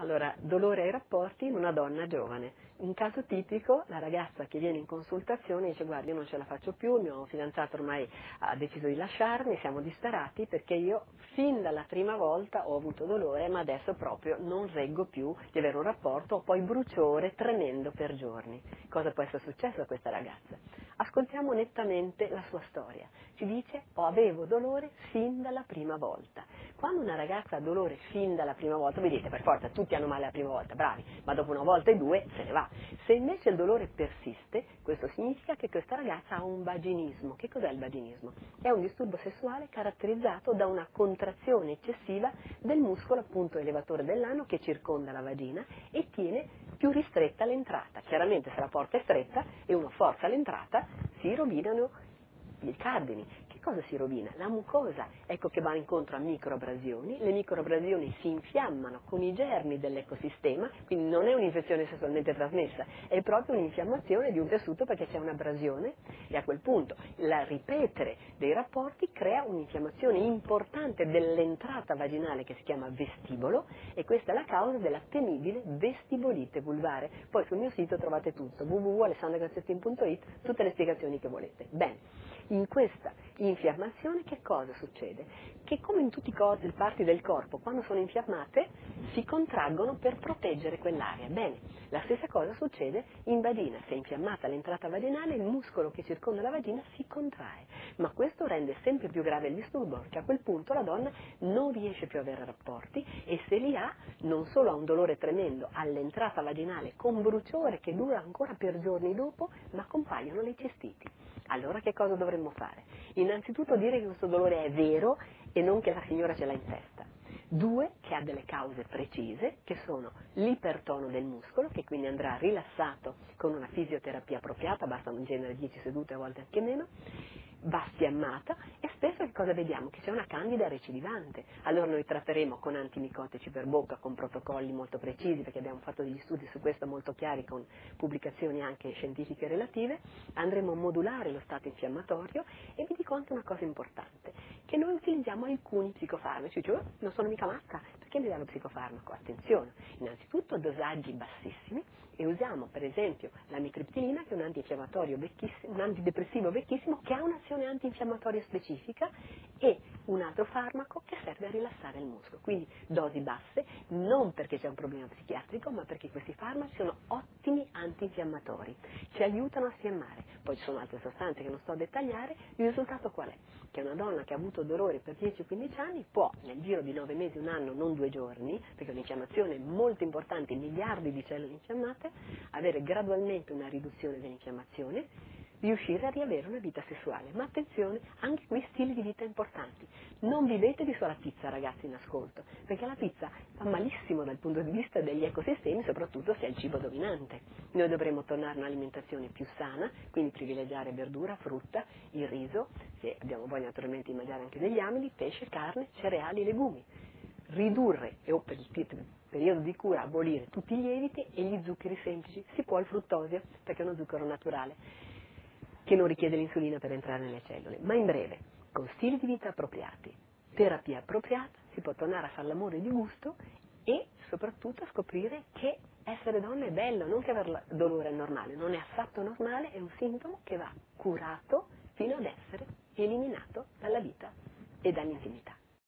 Allora, dolore ai rapporti in una donna giovane. Un caso tipico, la ragazza che viene in consultazione dice guarda io non ce la faccio più, il mio fidanzato ormai ha deciso di lasciarmi, siamo disperati perché io fin dalla prima volta ho avuto dolore ma adesso proprio non reggo più di avere un rapporto, ho poi bruciore tremendo per giorni. Cosa può essere successo a questa ragazza? Ascoltiamo nettamente la sua storia. Ci dice oh, avevo dolore fin dalla prima volta. Quando una ragazza ha dolore fin dalla prima volta, vedete per forza tutti hanno male la prima volta, bravi, ma dopo una volta e due se ne va. Se invece il dolore persiste, questo significa che questa ragazza ha un vaginismo. Che cos'è il vaginismo? È un disturbo sessuale caratterizzato da una contrazione eccessiva del muscolo appunto elevatore dell'ano che circonda la vagina e tiene più ristretta l'entrata. Chiaramente se la porta è stretta e uno forza l'entrata, si rovinano i cardini cosa si rovina? La mucosa, ecco che va incontro a microabrasioni, le microabrasioni si infiammano con i germi dell'ecosistema, quindi non è un'infezione sessualmente trasmessa, è proprio un'infiammazione di un tessuto perché c'è un'abrasione e a quel punto il ripetere dei rapporti crea un'infiammazione importante dell'entrata vaginale che si chiama vestibolo e questa è la causa della temibile vestibolite vulvare. Poi sul mio sito trovate tutto, www.alessandragazzettin.it, tutte le spiegazioni che volete. Bene in questa infiammazione che cosa succede? Che come in tutte le parti del corpo, quando sono infiammate, si contraggono per proteggere quell'area. Bene, la stessa cosa succede in vagina. Se è infiammata l'entrata vaginale, il muscolo che circonda la vagina si contrae. Ma questo rende sempre più grave il disturbo, perché a quel punto la donna non riesce più ad avere rapporti e se li ha, non solo ha un dolore tremendo all'entrata vaginale con bruciore che dura ancora per giorni dopo, ma compaiono le cestiti. Allora che cosa dovremmo fare? Innanzitutto dire che questo dolore è vero e non che la signora ce l'ha in testa. Due, che ha delle cause precise, che sono l'ipertono del muscolo, che quindi andrà rilassato con una fisioterapia appropriata, bastano in genere 10 sedute, a volte anche meno, va sfiammata e spesso che cosa vediamo? Che c'è una candida recidivante. Allora noi tratteremo con antimicotici per bocca, con protocolli molto precisi, perché abbiamo fatto degli studi su questo molto chiari con pubblicazioni anche scientifiche relative, andremo a modulare lo stato infiammatorio e vi dico anche una cosa importante, che noi utilizziamo alcuni psicofarmaci, cioè non sono mica matta, perché mi dà psicofarmaco? Attenzione, innanzitutto dosaggi bassissimi e usiamo per esempio la mitriptilina che è un un antidepressivo vecchissimo che ha un'azione antinfiammatoria specifica e un altro farmaco che serve a rilassare il muscolo. Quindi dosi basse, non perché c'è un problema psichiatrico, ma perché questi farmaci sono ottimi antinfiammatori, ci aiutano a sfiammare. Poi ci sono altre sostanze che non sto a dettagliare, il risultato qual è? Che una donna che ha avuto dolore per 10-15 anni può nel giro di 9 mesi, un anno, non due giorni, perché un'infiammazione molto importante, miliardi di cellule infiammate, avere gradualmente una riduzione dell'infiammazione, riuscire a riavere una vita sessuale. Ma attenzione, anche qui stili di vita importanti. Non vivetevi sulla pizza, ragazzi, in ascolto, perché la pizza fa malissimo dal punto di vista degli ecosistemi, soprattutto se è il cibo dominante. Noi dovremmo tornare a un'alimentazione più sana, quindi privilegiare verdura, frutta, il riso, se abbiamo voglia naturalmente di mangiare anche degli amidi, pesce, carne, cereali, legumi. Ridurre, o per il periodo di cura abolire tutti i lieviti e gli zuccheri semplici, si può il fruttosio, perché è uno zucchero naturale che non richiede l'insulina per entrare nelle cellule. Ma in breve, con stili di vita appropriati, terapia appropriata, si può tornare a fare l'amore di gusto e soprattutto a scoprire che essere donna è bello, non che avere dolore è normale, non è affatto normale, è un sintomo che va curato fino ad essere eliminato dalla vita e dall'intimità.